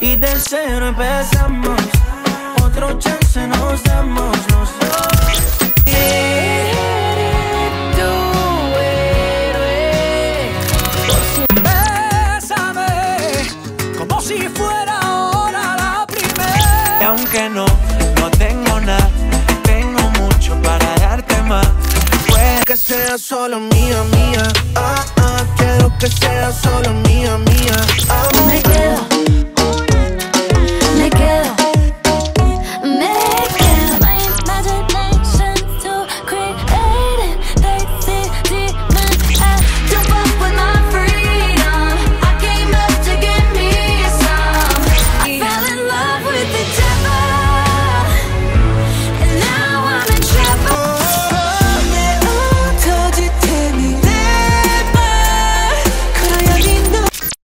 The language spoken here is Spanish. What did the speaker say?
y de cero empezamos. Otro chance nos damos los dos. Bésame como si fuera ahora la primera. Y aunque no, no tengo nada, tengo mucho para darte más. Puede Que sea solo mía, mía. Ah.